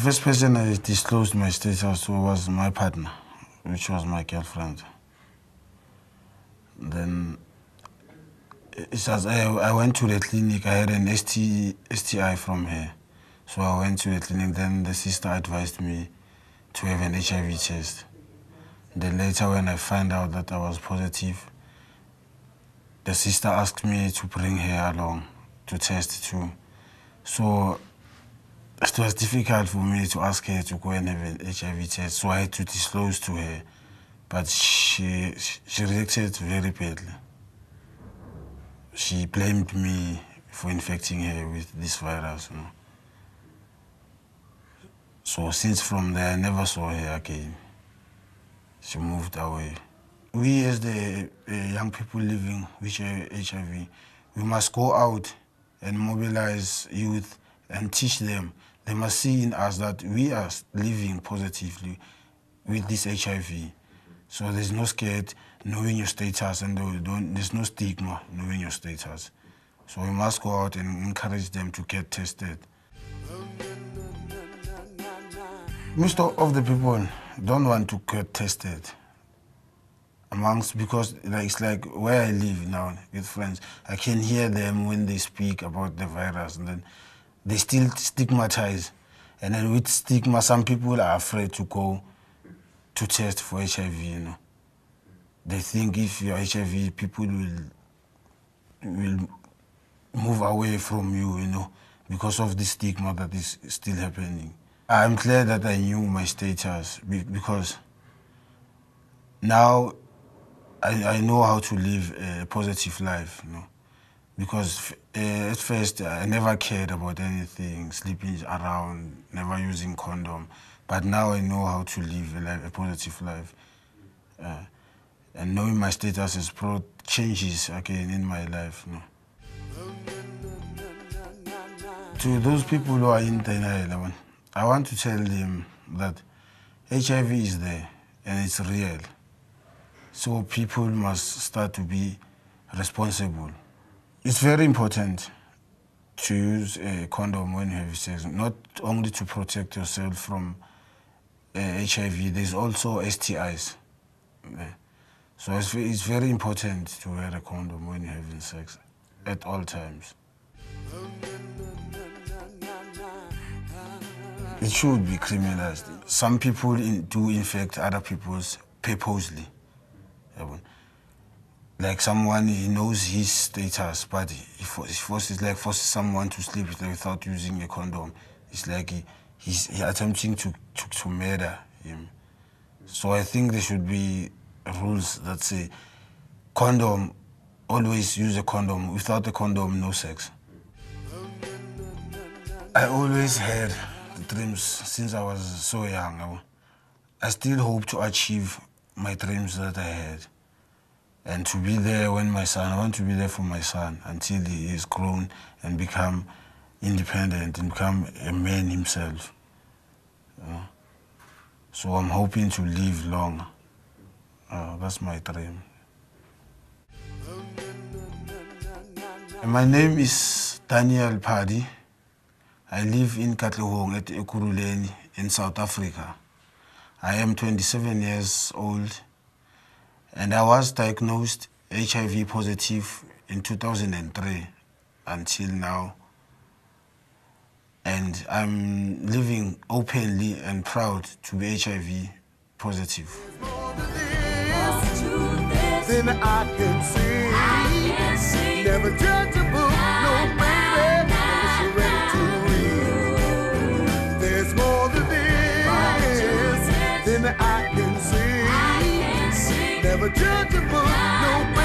first person I disclosed my status to was my partner, which was my girlfriend. Then it was, I, I went to the clinic. I had an ST, STI from her. So I went to the clinic. Then the sister advised me to have an HIV test. Then later, when I found out that I was positive, the sister asked me to bring her along to test too. So it was difficult for me to ask her to go and have an HIV test, so I had to disclose to her. But she, she reacted very badly. She blamed me for infecting her with this virus. You know. So since from there, I never saw her again. She moved away. We as the uh, young people living with HIV, we must go out and mobilize youth and teach them they must see in us that we are living positively with this HIV. So there's no scared knowing your status and there's no stigma knowing your status. So we must go out and encourage them to get tested. Most of the people don't want to get tested amongst because it's like where I live now with friends, I can hear them when they speak about the virus and then they still stigmatize. And then with stigma, some people are afraid to go to test for HIV, you know. They think if you're HIV, people will will move away from you, you know, because of the stigma that is still happening. I'm glad that I knew my status because now I, I know how to live a positive life, you know because uh, at first I never cared about anything, sleeping around, never using condom. But now I know how to live a, life, a positive life. Uh, and knowing my status has brought changes again in my life. You know. To those people who are in denial, I want to tell them that HIV is there and it's real. So people must start to be responsible. It's very important to use a condom when you have sex, not only to protect yourself from uh, HIV, there's also STIs. So it's, it's very important to wear a condom when you're having sex at all times. It should be criminalized. Some people in, do infect other people's purposely like someone he knows his status, but he, forces like forces someone to sleep without using a condom. It's like he, he's he attempting to, to to murder him. So I think there should be rules that say condom always use a condom. Without a condom, no sex. I always had dreams since I was so young. I still hope to achieve my dreams that I had and to be there when my son, I want to be there for my son until he is grown and become independent and become a man himself. So I'm hoping to live long. Uh, that's my dream. My name is Daniel Paddy. I live in Katlehong at Ekurhuleni in South Africa. I am 27 years old and I was diagnosed HIV positive in 2003 until now. And I'm living openly and proud to be HIV positive. Then I can see, I can see. never judge never judge a book. Nobody